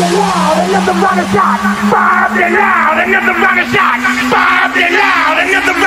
loud, another round shot. Bob it loud, another round shot. Bob it loud, another